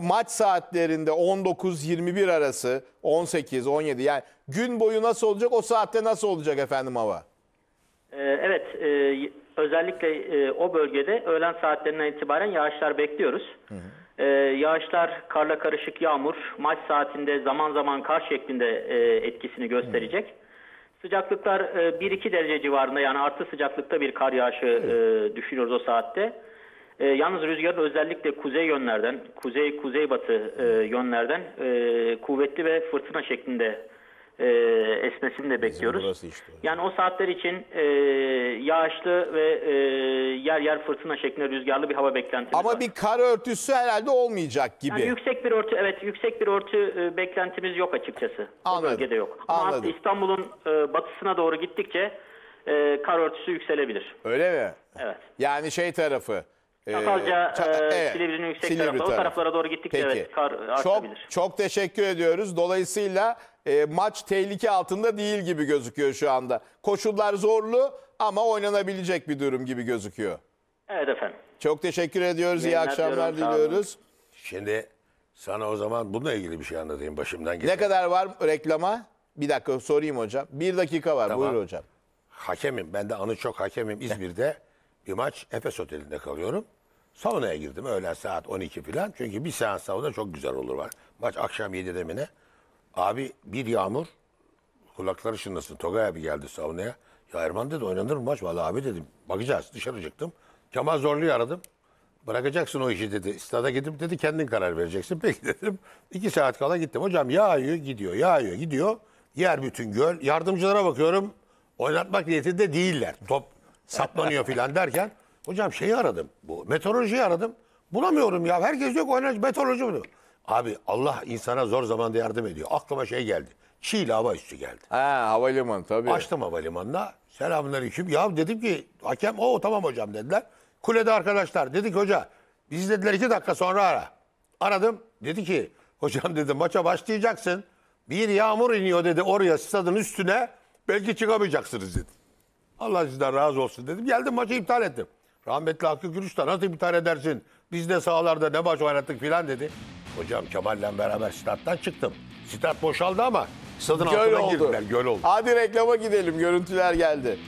o maç saatlerinde 19-21 arası 18-17 yani gün boyu nasıl olacak o saatte nasıl olacak efendim hava? Ee, Evet, e, özellikle e, o bölgede öğlen saatlerinden itibaren yağışlar bekliyoruz. Ee, Yağışlar karla karışık yağmur, maç saatinde zaman zaman kar şeklinde e, etkisini gösterecek. Sıcaklıklar e, 1-2 derece civarında yani artı sıcaklıkta bir kar yağışı e, düşünüyoruz o saatte. E, yalnız rüzgarın özellikle kuzey yönlerden, kuzey kuzeybatı e, yönlerden e, kuvvetli ve fırtına şeklinde e, esmesini de bekliyoruz. işte. Yani o saatler için e, yağışlı ve e, yer yer fırtına şeklinde rüzgarlı bir hava beklentimiz var. Ama bir kar örtüsü herhalde olmayacak gibi. Yani yüksek bir örtü, evet yüksek bir örtü e, beklentimiz yok açıkçası. Anladım. O bölgede yok. Ama Anladım. İstanbul'un e, batısına doğru gittikçe e, kar örtüsü yükselebilir. Öyle mi? Evet. Yani şey tarafı. E, Çatalca, Ça- e, evet, Silivri'nin yüksek Silivri tarafı. O taraflara doğru gittikçe Peki. evet kar Çok, artabilir. çok teşekkür ediyoruz. Dolayısıyla e, maç tehlike altında değil gibi gözüküyor şu anda. Koşullar zorlu ama oynanabilecek bir durum gibi gözüküyor. Evet efendim. Çok teşekkür ediyoruz. İyi Yayınlar akşamlar diliyorum, sağ olun. diliyoruz. Şimdi sana o zaman bununla ilgili bir şey anlatayım başımdan geçen. Ne kadar var reklama? Bir dakika sorayım hocam. Bir dakika var. Tamam. Buyur hocam. Hakemim. Ben de anı çok hakemim. İzmir'de bir maç Efes Oteli'nde kalıyorum. Saunaya girdim öğlen saat 12 falan. Çünkü bir seans sauna çok güzel olur var. Maç akşam 7'de mi ne? Abi bir yağmur. Kulakları şınlasın. Togay abi geldi saunaya. Ya Erman dedi oynanır mı maç? Vallahi abi dedim. Bakacağız. Dışarı çıktım. Kemal Zorlu'yu aradım. Bırakacaksın o işi dedi. Stada gidip dedi kendin karar vereceksin. Peki dedim. İki saat kala gittim. Hocam yağıyor gidiyor yağıyor gidiyor. Yer bütün göl. Yardımcılara bakıyorum. Oynatmak niyetinde değiller. Top saplanıyor filan derken. Hocam şeyi aradım. Bu meteorolojiyi aradım. Bulamıyorum ya. Herkes yok oynayacak meteoroloji bunu. Abi Allah insana zor zamanda yardım ediyor. Aklıma şey geldi. Çiğli hava üssü geldi. Ha havalimanı tabii. Açtım havalimanına. Selamünaleyküm. Ya dedim ki hakem o tamam hocam dediler. Kulede arkadaşlar dedik hoca biz dediler iki dakika sonra ara. Aradım. Dedi ki hocam dedi maça başlayacaksın. Bir yağmur iniyor dedi oraya stadın üstüne. Belki çıkamayacaksınız dedi. Allah sizden razı olsun dedim. Geldim maçı iptal ettim. Rahmetli Hakkı Gürüş de nasıl iptal edersin? Biz de sahalarda ne maç oynattık filan dedi. Hocam Kemal'le beraber stat'tan çıktım. Stat boşaldı ama stadın Göl altına oldu. girdiler. Göl oldu. Hadi reklama gidelim. Görüntüler geldi.